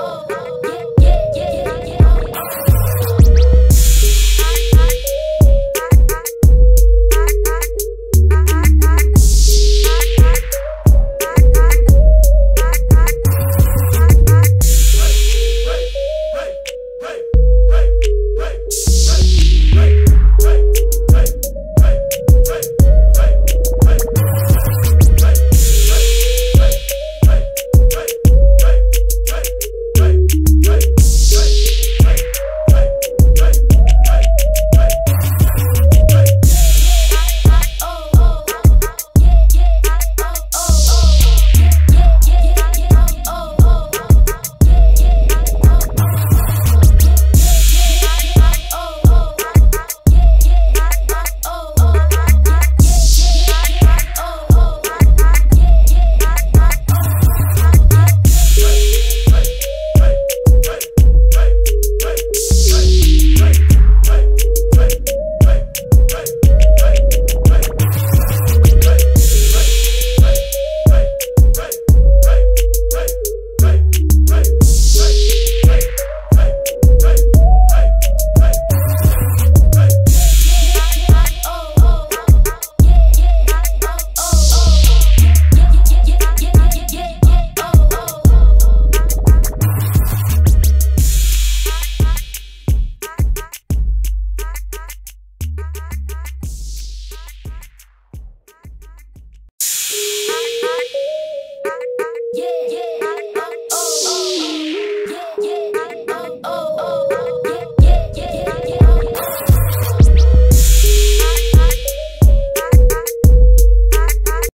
Oh.